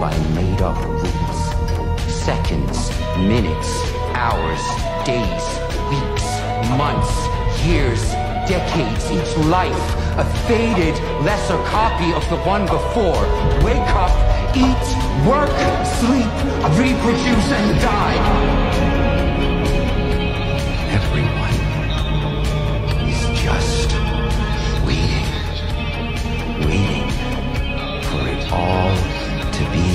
by made-up rules. Seconds, minutes, hours, days, weeks, months, years, decades, each life, a faded, lesser copy of the one before. Wake up, eat, work, sleep, reproduce, and die. all to be